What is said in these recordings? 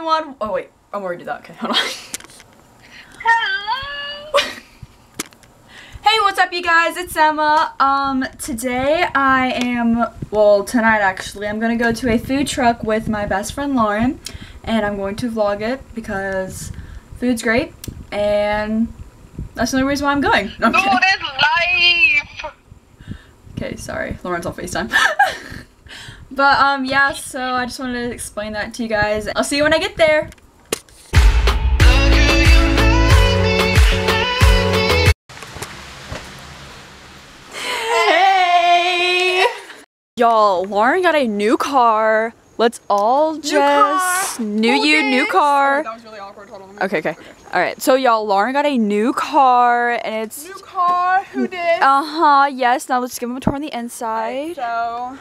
everyone. Oh wait, I'm already do that. Okay, hold on. Hello. hey, what's up, you guys? It's Emma. Um, today I am well tonight actually. I'm gonna go to a food truck with my best friend Lauren, and I'm going to vlog it because food's great, and that's the only reason why I'm going. No, I'm No, kidding. life. Okay, sorry. Lauren's on FaceTime. but um yeah, so I just wanted to explain that to you guys. I'll see you when I get there. Hey! Y'all, Lauren got a new car. Let's all just new you, new car. That was really awkward. Hold on. Okay, okay. All right. So y'all, Lauren got a new car and it's New car. Who did? uh-huh, yes. Now let's give him a tour on the inside. So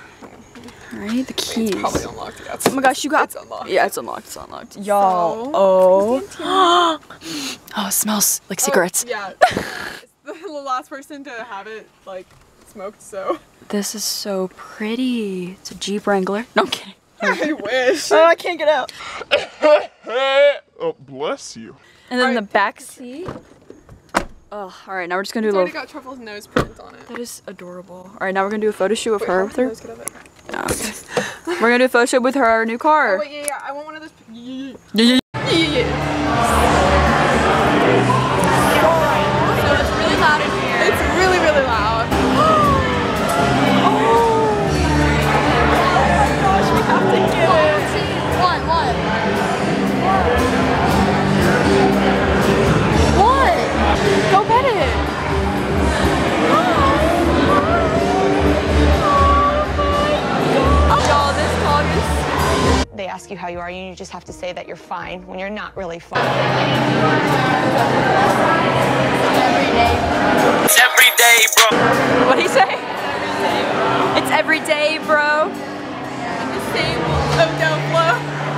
All right, the keys. probably unlocked. Yeah, Oh my gosh, you got It's unlocked. Yeah, it's unlocked. It's unlocked. Y'all. So, oh. oh, it smells like oh, cigarettes. Oh, yeah. it's the last person to have it like smoked. So This is so pretty. It's a Jeep Wrangler. No, I'm kidding. I wish. Oh, I can't get out. oh, bless you. And then the back seat. Oh, all right. Now we're just gonna do It's a already little. got Truffle's nose print on it. That is adorable. All right, now we're gonna do a photo shoot of Wait, her how with can her. Those get out of it? Yeah, okay. we're gonna do a photo shoot with her new car. Oh wait, yeah, yeah. I want one of those. Yeah, yeah. Ask you how you are, and you just have to say that you're fine when you're not really fine. It's every day, bro. What'd he say? It's every day, bro. The same Odell flow.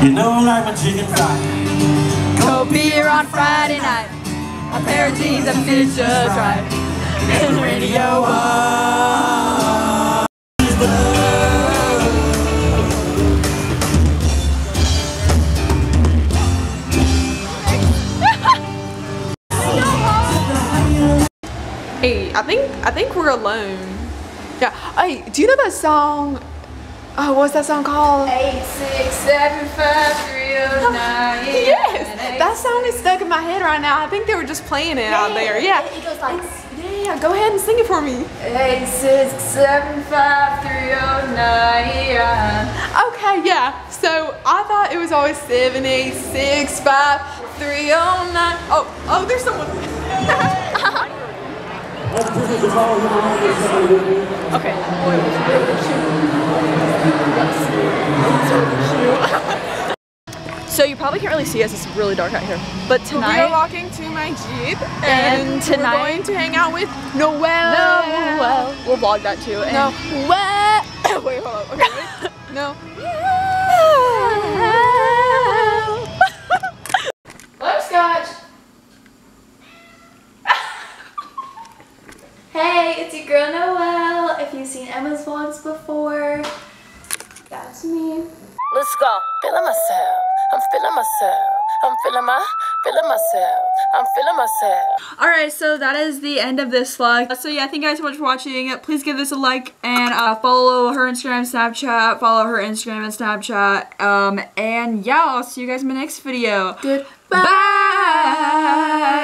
You know, I like my chicken fried. Go beer on Friday night. A pair of jeans and fit just right. And the radio Hey, I think I think we're alone. Yeah. Hey, do you know that song? Oh, what's that song called? Eight, six, seven, five, three, oh, nine. Yes, that song is stuck in my head right now. I think they were just playing it out there. Yeah. It goes like Yeah, yeah. Go ahead and sing it for me. eight, six, seven, five, three, oh, nine. Okay, yeah. So I thought it was always seven, eight, six, five, three, oh, nine. Oh, oh, there's someone. Okay. So you probably can't really see us. It's really dark out here. But tonight- we are walking to my jeep, And and, tonight- we're going to hang out with Noelle. no, well, we'll vlog that too. And No. What? Wait, hold on. Okay, ready? No. Butterscotch. hey, it's your girl Noelle. If you've seen Emma's vlogs before, that's me. Let's go. Feeling myself. I'm feeling myself. I'm feeling my, feeling myself. I'm feeling myself. Alright, so that is the end of this vlog. So yeah, thank you guys so much for watching. Please give this a like and uh, follow her Instagram, Snapchat. Follow her Instagram and Snapchat. Um, and yeah, I'll see you guys in my next video. Goodbye. Bye.